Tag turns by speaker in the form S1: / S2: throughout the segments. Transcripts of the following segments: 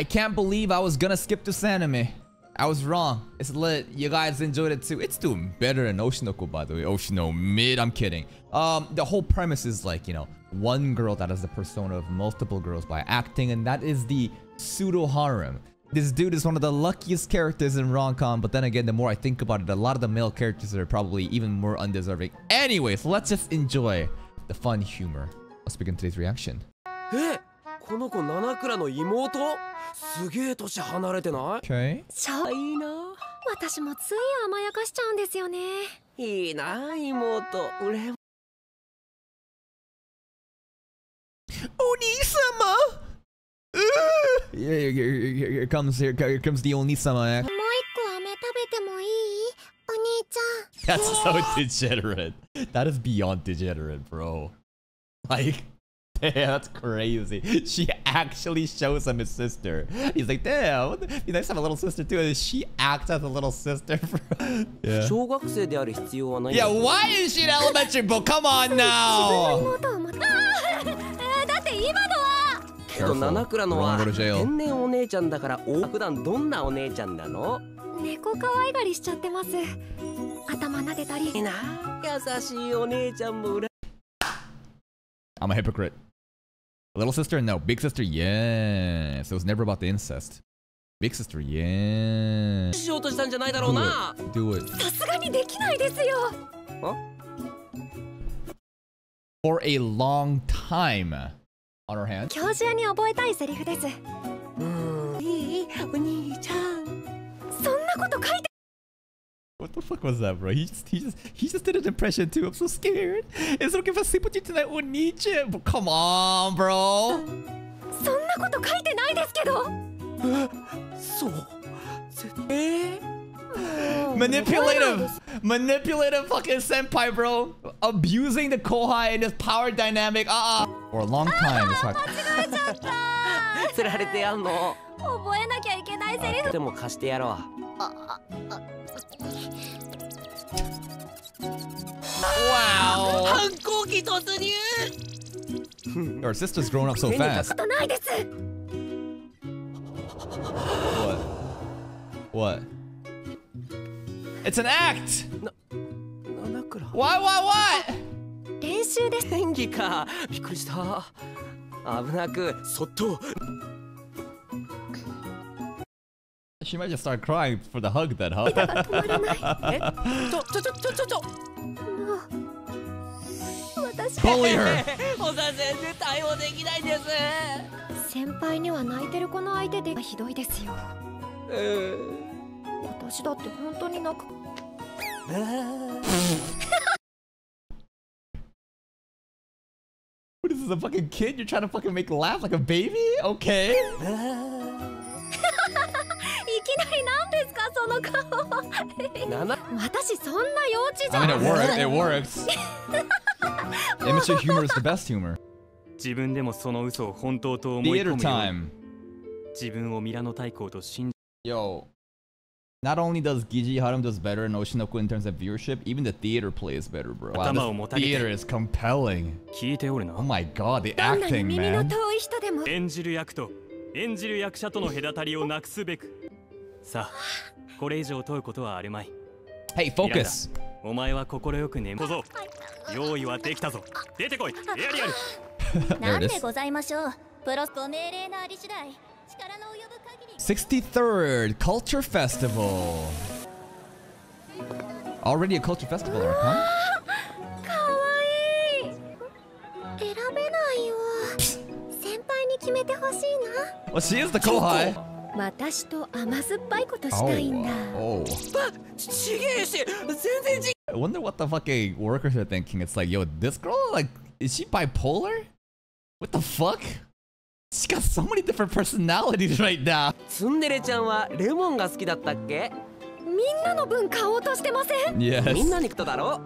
S1: I can't believe I was gonna skip this anime. I was wrong. It's lit. You guys enjoyed it too. It's doing better than Oshi no Ko, by the way. Oshino mid. I'm kidding. Um, the whole premise is like, you know, one girl that has the persona of multiple girls by acting, and that is the pseudo harem. This dude is one of the luckiest characters in rom-com, but then again, the more I think about it, a lot of the male characters are probably even more undeserving. Anyways, let's just enjoy the fun humor. Let's begin today's reaction.
S2: えこの子七倉の妹すげえ年離れてな
S1: Okay.
S3: しょ
S2: いいいな
S3: 私もつい甘やかしちゃうんですよね
S2: いいな妹うれ
S1: Onisama! Yeah, here, here, here comes here, comes the Onisama.
S3: もう一個飴食べてもいいお兄ちゃん
S1: That's so degenerate. That is beyond degenerate, bro. Like, damn, that's crazy. She actually shows him his sister. He's like, damn, it'd be nice to have a little sister too. And she acts as a little sister. bro. yeah.
S2: 小学生である必要はない
S1: Yeah, why is she in elementary? But come on
S3: 自分の
S1: now.
S3: 妹を持ってあーだって今のは
S2: けど七倉の
S1: We're
S2: は
S1: gonna go to jail.
S2: 天然お姉ちゃんだからお普段どんなお姉ちゃんなの
S3: 猫可愛がりしちゃってます頭撫でたり
S2: いいな優しいお姉ちゃんもうら
S1: I'm a hypocrite. Little sister? No. Big sister? Yes. It was never about the incest. Big sister? Yeah.
S2: しようとしたんじゃないだろう
S1: Do
S2: な
S1: it. Do it.
S3: さすがにできないですよ
S1: For a long time. On her hand.
S3: 今日中に覚えたいセリフです
S2: うんいいお兄ちゃん
S1: What the fuck was that, bro? He just, he just, he just did an impression too. I'm so scared. It's okay if I sleep with you tonight. Oh, Nietzsche. But come on, bro.
S3: そんなこと書いてないですけど
S2: そうぜえー
S1: Manipulative, manipulative fucking senpai, bro. Abusing the kohai and his power dynamic. Uh, uh For a long time, it's like,
S2: 釣られてやんの
S3: 覚えなきゃいけないセリフ
S2: でも貸してやろう
S1: wow.
S2: 反 抗期突入
S1: Our sister's growing up so fast.
S3: とないです
S1: What? What? It's an act.
S2: 七倉
S1: Why? Why? What?
S3: 練習です
S2: 演技かびっくりした危なくそっと
S1: She might just start crying for the hug, then, huh?
S3: 止まらない
S2: えちょちょちょちょちょちょ
S3: もう私
S1: Bully her.
S2: おさせんで対応できないです
S3: 先輩には泣いてる子の相手でひどいですよ私だって本当に泣く
S1: What is this, a fucking kid? You're trying to fucking make laugh like a baby? Okay.
S3: の顔
S1: mean, it works. It works. Immature humor is the best humor.
S4: 自分でもその嘘を本当と思い込
S1: Theater time.
S4: 自分をミラノ大公と信じ
S1: Yo. Not only does Giji Harem does better in Oshi no Ko in terms of viewership, even the theater play is better, bro. Wow, this theater is compelling. Oh my god, the acting, man.
S4: これ以上問うことはあるまい。
S1: Hey, focus.
S4: お前は快く眠小僧用意はできたぞ。出てこい。エアリアル。
S5: なんで.ございましょう。プロご命令のあり次第。力の及ぶ限り。
S1: 63rd Culture Festival. Already a culture festival, Archon?
S3: かわいい。選べないよ先輩に決めてほしい
S1: Well, she is the kohai.
S3: な私と甘酸っぱいことしたいんだ
S1: Oh.
S2: ちげえし全然ち
S1: I wonder what the fucking workers are thinking. It's like, yo, this girl, like, is she bipolar? What the fuck? She got so many different personalities right now.
S2: ツンデレちゃんはレモンが好きだったっけ
S3: みんなの分買おうとしてません
S2: みん
S1: Yes.
S2: なに来ただろ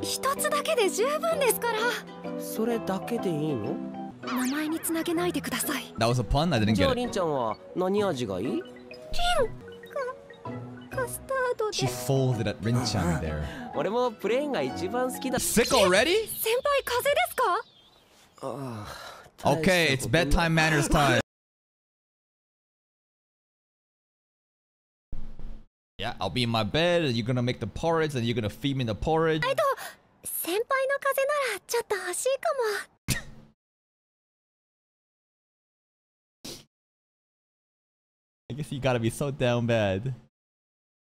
S3: 一つだけで十分ですから
S2: それだけでいいの
S1: That was a pun. I didn't get it. She folded at
S2: リンちゃん there.
S1: Sick already? Okay, it's bedtime manners time. Yeah, I'll be in my bed and you're gonna make the porridge and you're gonna feed me the porridge.
S3: えっと、先輩の風邪ならちょっと欲しいかも。
S1: guess you gotta be so down bad.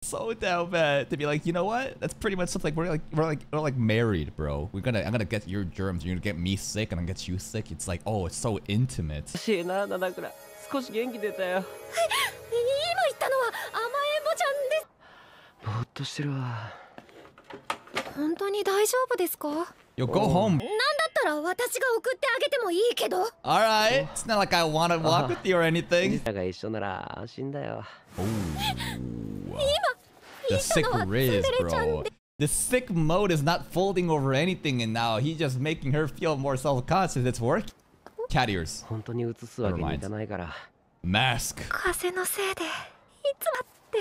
S1: So down bad to be like, you know what? That's pretty much something like we're like we're like we're like married, bro. We're gonna I'm gonna get your germs, you're gonna get me sick, and I'm gonna get you sick. It's like, oh, it's so intimate.
S2: しいな七倉少し元気出たよ
S3: 今言ったのは甘えん坊ちゃんです
S2: ぼーっとしてるわ
S3: 本当に大丈夫ですかなんだ
S1: Yo, go home.
S3: ったら私が送ってあげてもいいけど
S1: Alright. It's not like I wanna walk with you or anything.
S2: らが一緒なら安心だよ
S1: The sick
S3: のは
S1: Riz,
S3: ツンデレちゃん
S1: bro. The sick mode is not folding over anything, and now he's just making her feel more self-conscious. It's working. Cat ears.
S2: 本当に映すわけにいかないから
S1: Mask.
S3: 風のせいでいつだって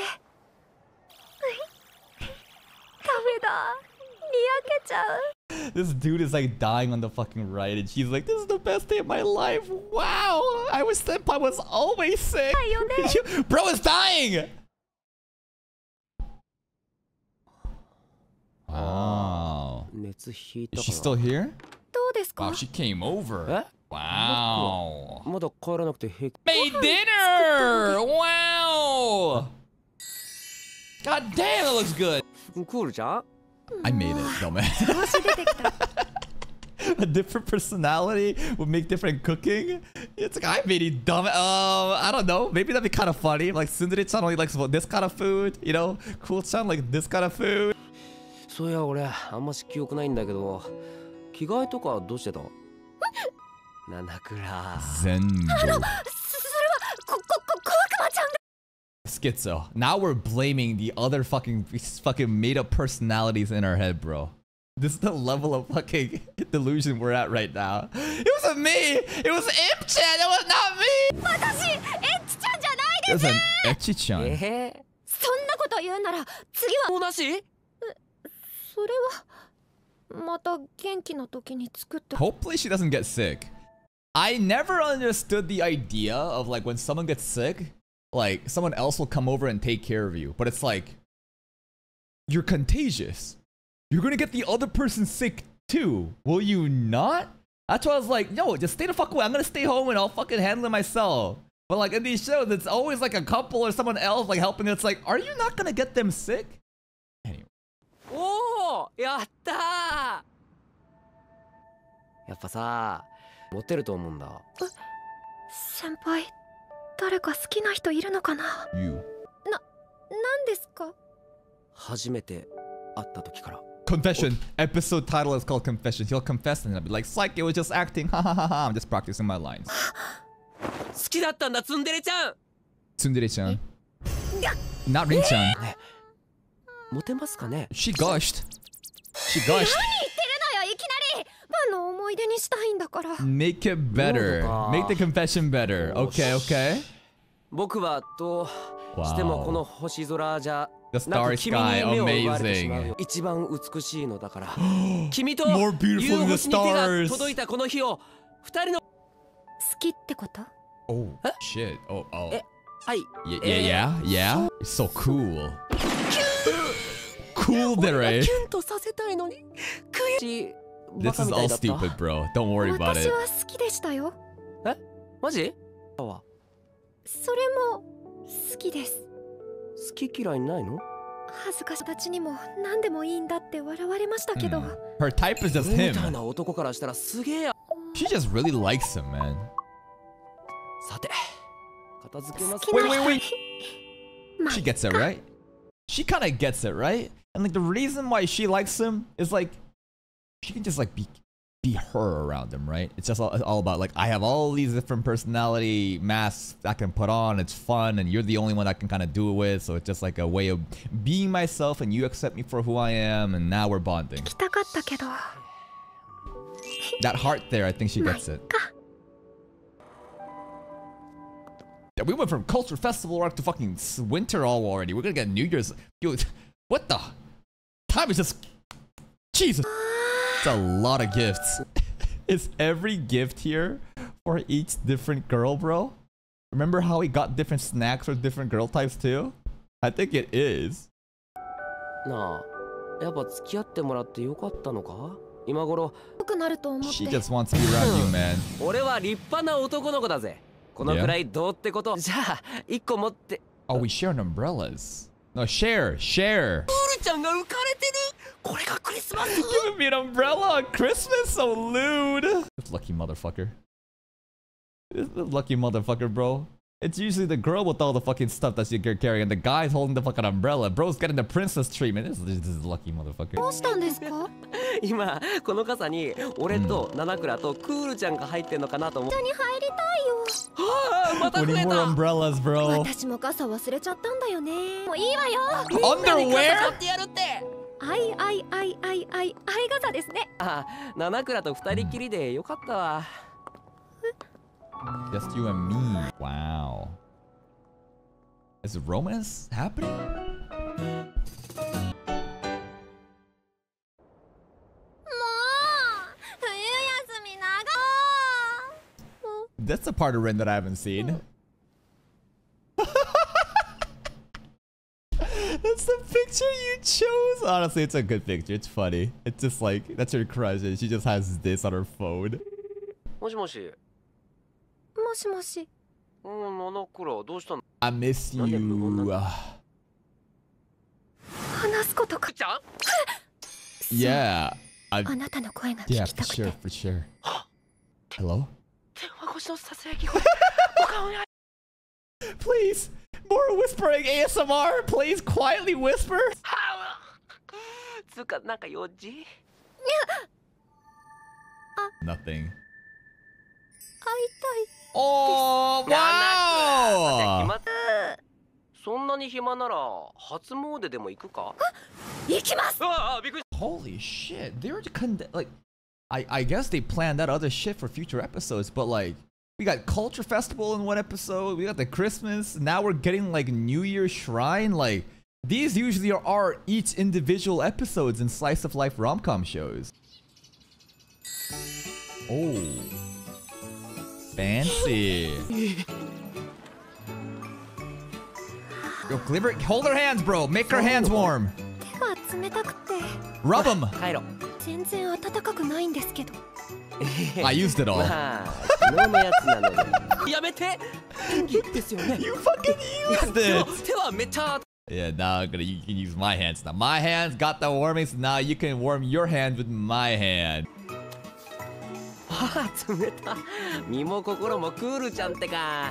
S3: ダメだにやけちゃう
S1: this dude is like dying on the fucking right and she's like, this is the best day of my life. Wow. I was senpai was always sick. Bro is dying. Wow. Is she still here? Wow, she came over. Wow. Made dinner! Wow! God damn, it looks good!
S2: Cool,
S1: I made it, dumbass. a different personality would make different cooking. It's like I made it dumb. Um, I don't know. Maybe that'd be kind of funny. Like Tsundere-chan only likes this kind of food. You know, Cool-chan like this kind of food. So yeah, I'm not sure. Zen.
S2: そういや俺あんまし記憶ないんだけど着替えとかどうしてた七倉
S3: 全部あの
S1: Schizo. Now we're blaming the other fucking fucking made up personalities in our head, bro. This is the level of fucking delusion we're at right now. It wasn't me. It was Imchan. It was not me.
S3: 私エッチちゃんじゃないで
S1: It
S3: す
S1: was an Echi-chan.
S2: ええ
S3: そんなこと言うなら次は
S2: もうなし
S3: それはまた元気な時に作って
S1: Hopefully she doesn't get sick. I never understood the idea of like when someone gets sick, like someone else will come over and take care of you. But it's like you're contagious. You're gonna get the other person sick too. Will you not? That's why I was like, no, just stay the fuck away. I'm gonna stay home and I'll fucking handle it myself. But like in these shows, it's always like a couple or someone else like helping. It's like, are you not gonna get them sick? Anyway.
S2: おおやったーやっぱさモテると思うんだ
S3: 先輩 誰か好きな人いるのかな
S1: You.
S3: 何ですか
S2: 初めて会った時から
S1: Confession. Episode title is called Confession. He'll confess and I'll be like, Psych, it was just acting. Ha ha ha ha. I'm just practicing my lines.
S2: 好きだったんだツンデレちゃん
S1: Tsundere-chan. Not Rin-chan.
S2: モテますかね
S1: She gushed. She gushed.
S3: 言ってるのよいきなりファンの思い出にしたいんだから
S1: Make it better. Make the confession better. Okay, okay.
S2: 僕はどうしてもこの星空じゃ
S1: The
S2: な
S1: starry
S2: く君に
S1: sky,
S2: 目を奪われてしまう
S1: amazing.
S2: よ一番美しいのだから君と夕星に手が.届いたこの日を二人の
S3: 好きってこと
S1: Oh, shit. Oh, oh.
S2: えはい
S1: Yeah,
S2: eh,
S1: yeah, yeah, yeah. It's so cool. cool, Dere.
S2: キュンとさせたいのに悔しいバ
S1: This
S2: カ
S1: is all stupid, bro. Don't worry about
S3: 私
S1: it.
S3: は好きでしたよ
S2: マジは
S3: それも好きです
S2: 好き嫌いないの
S3: 恥ずかしいたちにも何でもいいんだって笑われましたけど、
S1: Hmm. Her type is just
S2: 俺みたい
S1: him.
S2: な男からしたらすげえや
S1: She just really likes him, man.
S2: さて片付けます
S1: Wait,
S3: 人
S1: wait,
S3: に
S1: wait.
S3: まあ
S1: She gets it, right? She kind of gets it, right? And like the reason why she likes him is like she can just like be be her around them, right? It's just all, all, about like I have all these different personality masks I can put on. It's fun, and you're the only one I can kind of do it with. So it's just like a way of being myself, and you accept me for who I am, and now we're bonding. that heart there, I think she gets it. Yeah, we went from culture festival rock to fucking winter all already. We're gonna get New Year's. Yo, what the? Time is just Jesus. Uh, It's a lot of gifts. is every gift here for each different girl, bro? Remember how we got different snacks for different girl types too? I think it is.
S2: なあやっぱ付き合ってもらってよかったのか今頃
S3: 良くなると思って
S1: She just wants to be around you, man.
S2: 俺は立派な男の子だぜこのくらいどうってことじゃあ一個持って
S1: Oh, we share umbrellas. No, share, share.
S2: プールちゃんが浮かれてる これがクリスマス
S1: Giving me an umbrella on Christmas? So lewd. This lucky motherfucker. This is a lucky motherfucker, bro. It's usually the girl with all the fucking stuff that she can carry, and the guy's holding the fucking umbrella. Bro's getting the princess treatment. This, this, this is a lucky motherfucker.
S3: どうしたんですか
S2: 今この傘に俺と七倉とクールちゃんが入ってんのかなと思って
S3: に入りたいよ
S2: はあまた
S1: We
S2: 増
S1: need
S2: え
S1: more
S2: た
S1: umbrellas, bro.
S3: 私も傘忘れちゃったんだよねもういいわよ
S1: Underwear?
S2: 買ってやるって
S3: あいあいあいあいあいあい傘ですね
S2: あ七倉と二人きりでよかったわ
S1: Just you and me. Wow. Is romance happening?
S3: もう冬休み長い
S1: That's a part of Rin that I haven't seen. chose. Honestly, it's a good picture. It's funny. It's just like that's her crush, and she just has this on her phone.
S2: もしもし
S3: もしもし
S2: うん七倉どうしたの
S1: I miss you. Uh,
S3: 話すことか
S2: ちゃん
S1: yeah. I,
S3: あなたの声が聞
S1: yeah,
S3: きた
S1: for
S3: くて
S1: sure, for sure. Hello?
S2: 電話越しのささやき声お顔に
S1: Please, more whispering ASMR. Please, quietly whisper.
S2: はあ つうかなんか用事
S1: Nothing.
S3: 会いたい
S1: Oh
S2: 七倉
S1: wow!
S2: 暇そんなに暇なら初詣でも行くか
S3: 行きます
S2: ああびっくり
S1: Holy shit! They were con- like, I I guess they planned that other shit for future episodes, but like. We got Culture Festival in one episode. We got the Christmas. Now we're getting like New Year Shrine. Like these usually are each individual episodes in slice of life rom-com shows. Oh. Fancy. Yo, Gliver, hold her hands, bro. Make her hands warm. Rub them. I used it all. you fucking used it.
S2: 手はめっちゃ
S1: Yeah, now I'm gonna you can use my hands now. My hands got the warmings. Now you can warm your hand with my hand.
S2: ああ冷た身も心もクールちゃんってか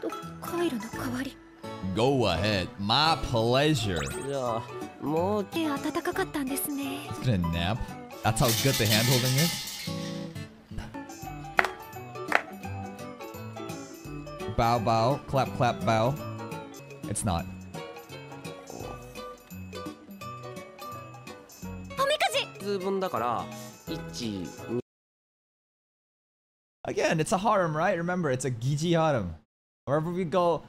S3: とカイルの代わり
S1: Go ahead. My pleasure.
S2: じゃあもう
S3: 手暖かかったんですね
S1: He's gonna nap. That's how good the hand holding is. Bow bow. Clap clap bow. It's not.
S2: 4だから1
S1: Again, it's a harem, right? Remember, it's a Giji harem. Wherever we go,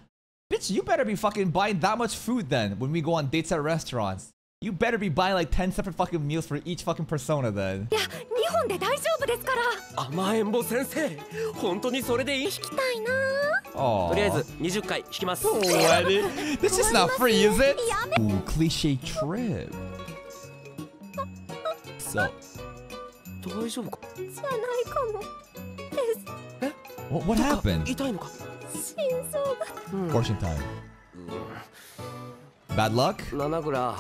S1: bitch, you better be fucking buying that much food then when we go on dates at restaurants. You better be buying like 10 separate fucking meals for each fucking persona then.
S3: いや、日本で大丈夫ですから。
S2: 甘えん坊先生、本当にそれでいい
S3: 引きたいな。
S1: Oh.
S2: とりあえず20回引きます。
S1: What? This is not free, is it? Ooh, cliche trip. So,
S2: 大丈夫か
S3: じゃないかもです
S1: what, what happened?
S2: 痛いのか
S3: 心臓が
S1: Portion time. Bad luck?
S2: 七倉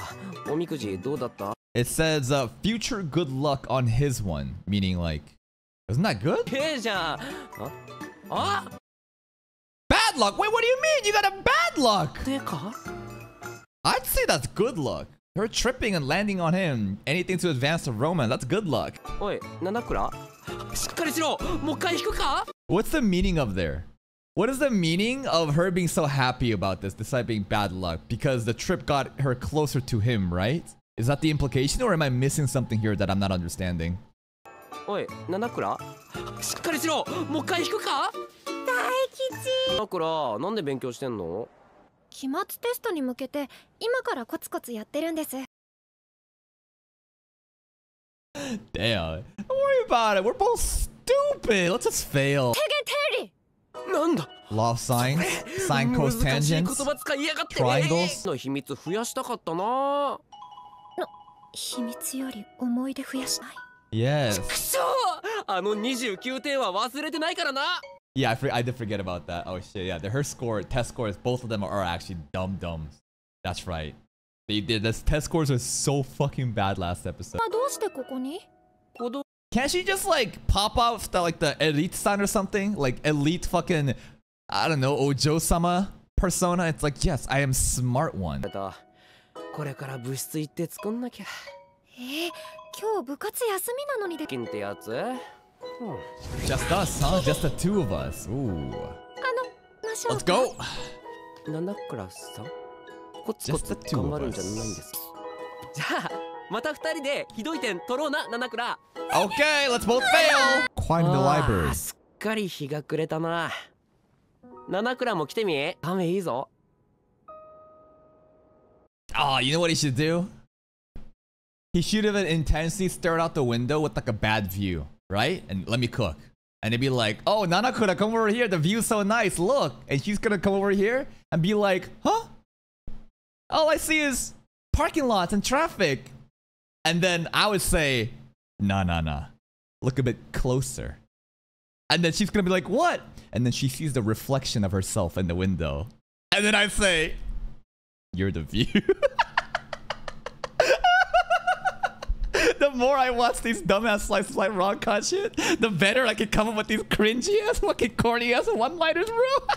S2: おみくじどうだった
S1: It says uh, future good luck on his one, meaning like, isn't that good?
S2: ええじゃんああ
S1: Bad luck? Wait, what do you mean? You got a bad luck?
S2: てか
S1: I'd say that's good luck. Her tripping and landing on him, anything to advance the romance, that's good luck.
S2: おい七倉しっかりしろもう一回引くか
S1: What's the meaning of there? What is the meaning of her being so happy about this, despite being bad luck? Because the trip got her closer to him, right? Is that the implication, or am I missing something here that I'm not understanding?
S2: おい七倉しっかりしろもう一回引くか
S3: 大吉
S2: 七倉なんで勉強してんの
S3: 期末テストに向けて今からコツコツやってるんです
S1: Damn. Don't worry about it. We're both stupid. Let's just fail.
S2: なんだ
S1: Law of sine, cos tangents.
S2: 葉使いやがって
S1: triangles
S2: の秘密増やしたかったな
S3: 秘密より思い出増やしたい
S1: Yes.
S2: くそあの29点は忘れてないからな
S1: Yeah, I, for, I did forget about that. Oh shit, yeah. The, her score, test scores, both of them are actually dumb dumbs. That's right. They did this test scores were so fucking bad last episode.
S3: まあどうしてここに
S2: 子供
S1: Can't she just like pop out the, like the elite sign or something? Like elite fucking I don't know, Ojo-sama persona? It's like, yes, I am smart one.
S2: だこれから部室行って作んなきゃ
S3: えー、今日部活休みなのにで
S2: 金ってやつ
S1: Just us, huh? Just the two of us. Ooh.
S3: ましょう
S1: Let's go.
S2: 七倉さんコツコツ
S1: Just the two
S2: 頑
S1: of
S2: 張るんじゃ
S1: us.
S2: ないんですじゃあまた二人でひどい点取ろうな七倉
S1: Okay, let's both fail. Quiet in the
S2: あ
S1: library.
S2: ーすっかり日が暮れたな七倉も来てみ雨いいぞ
S1: Oh, you know what he should do? He should have intentionally stared out the window with like a bad view, right? And let me cook. And it'd be like, oh, Nanakura, come over here. The view's so nice. Look. And she's gonna come over here and be like, huh? All I see is parking lots and traffic. And then I would say, nah, nah, nah. Look a bit closer. And then she's gonna be like, what? And then she sees the reflection of herself in the window. And then I say, you're the view. more I watch these dumbass slice like rom com shit, the better I can come up with these cringy ass, fucking corny ass one liners, bro.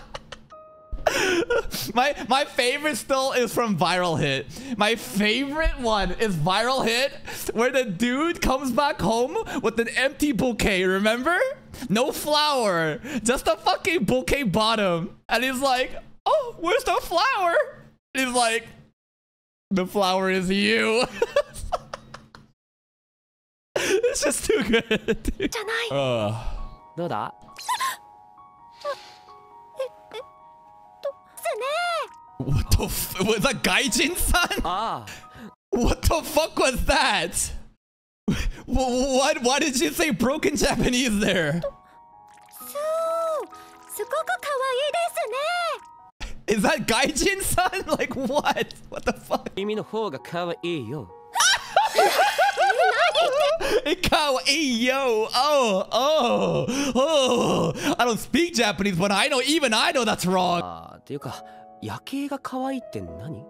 S1: my my favorite still is from Viral Hit. My favorite one is Viral Hit, where the dude comes back home with an empty bouquet. Remember? No flower, just a fucking bouquet bottom, and he's like, "Oh, where's the flower?" And he's like, "The flower is you." it's just too good. Dude.
S3: じゃない
S1: Ugh.
S2: どうだ
S3: ですね
S1: What the f- was that Gaijin son?
S2: ああ
S1: What the fuck was that? Wh- What? Why did you say broken Japanese there?
S3: そうすごく可愛いですね
S1: Is that Gaijin son? Like what? What the fuck?
S2: 君の方が可愛いよ
S1: Kawaii, yo. Oh, oh, oh. I don't speak Japanese, but I know, even I know that's wrong.
S2: ああっていうか夜景が可愛いって何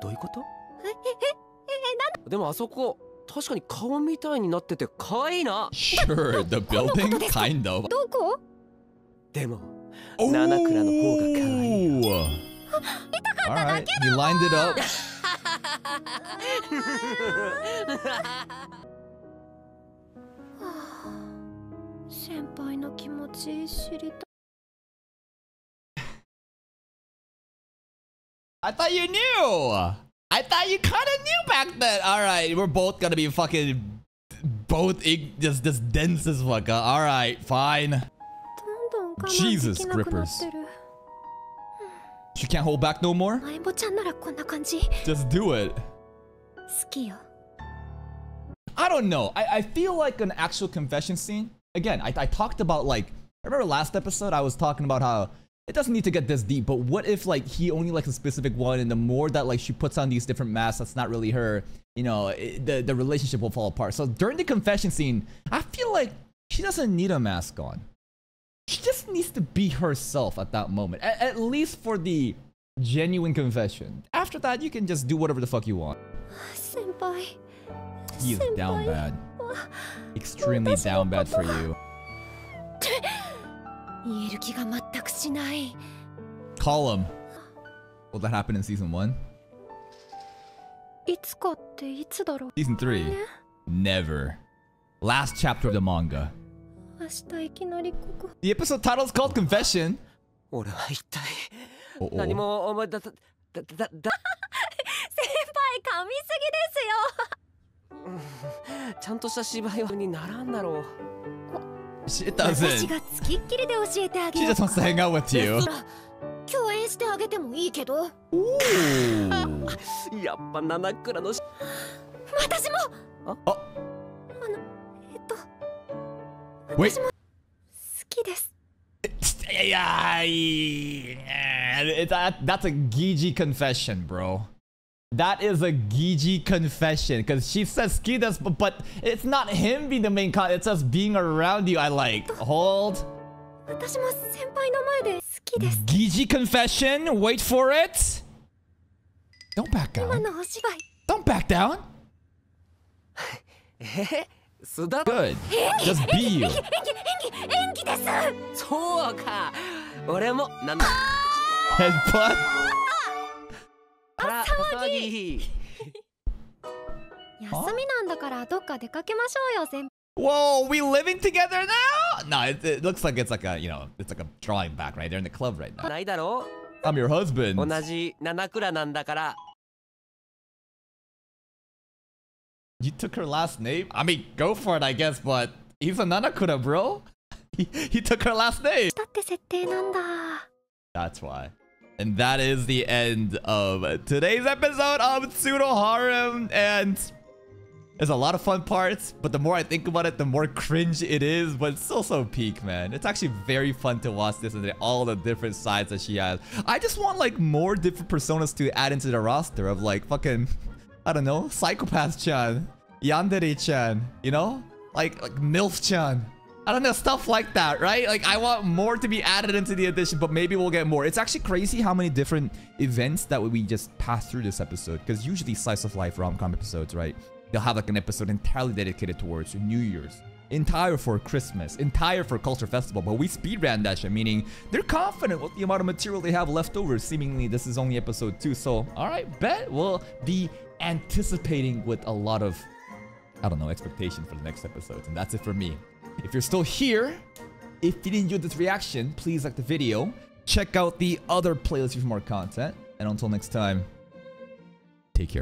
S2: どういうこと
S3: ええええ
S2: でもあそこ確かに顔みたいになってて可愛いな
S1: Sure, the building? Kind of.
S3: どこ
S2: でも七倉の方が可愛いよ
S1: Alright, you lined it up.
S3: 先輩の気持ち知りたい
S1: I thought you knew. I thought you kind of knew back then. All right, we're both gonna be fucking both ig- just just dense as fuck. huh? All right, fine.
S3: どんどん我慢
S1: Jesus,
S3: できなくなってる
S1: You can't hold back no more.
S3: マイボちゃんならこんな感じ
S1: Just do it.
S3: 好きよ
S1: I don't know. I, I feel like an actual confession scene. again, I, I talked about like, I remember last episode I was talking about how it doesn't need to get this deep, but what if like he only likes a specific one and the more that like she puts on these different masks that's not really her, you know, it, the, the relationship will fall apart. So during the confession scene, I feel like she doesn't need a mask on. She just needs to be herself at that moment, at, at least for the genuine confession. After that, you can just do whatever the fuck you want. Senpai. He's down bad. Extremely down bad for you. Call him. Will that happen in season one? Season three. Never. Last chapter of the manga. The episode title is called Confession. Oh, oh.
S2: ちゃんとした芝居はにならんだろう。
S3: 私が付きっきで教えてあげる。共演してあげてもいいけど。私も。と。私好きです。
S1: いやいやいい。That that's a geeky confession. That is a Giji confession because she says ski does, but, but it's not him being the main con. It's us being around you. I like. Hold. Giji confession. Wait for it. Don't back down. Don't back down. Good. Just be you.
S2: そうか。俺もなんだ。
S1: Headbutt.
S2: から騒ぎ
S3: 休みなんだからどっか出かけましょうよ先
S1: Whoa, we living together now? No, it, it looks like it's like a, you know, it's like a drawing back, right? They're in the club right now.
S2: ないだろ
S1: I'm your husband.
S2: 同じ七倉なんだから
S1: You took her last name? I mean, go for it, I guess, but he's a Nanakura, bro. He, he took her last name.
S3: だって設定なんだ
S1: That's why. And that is the end of today's episode of Pseudo Harem. And there's a lot of fun parts, but the more I think about it, the more cringe it is. But it's still so peak, man. It's actually very fun to watch this and all the different sides that she has. I just want like more different personas to add into the roster of like fucking, I don't know, Psychopath-chan, Yandere-chan, you know? Like, like MILF-chan. I don't know, stuff like that, right? Like, I want more to be added into the edition, but maybe we'll get more. It's actually crazy how many different events that we just passed through this episode. Because usually slice of life rom-com episodes, right? They'll have like an episode entirely dedicated towards New Year's. Entire for Christmas, entire for Culture Festival, but we speed ran that shit, meaning they're confident with the amount of material they have left over. Seemingly, this is only episode two, so all right, bet we'll be anticipating with a lot of I don't know, expectation for the next episodes. And that's it for me. If you're still here, if you enjoyed this reaction, please like the video. Check out the other playlist for more content. And until next time, take care.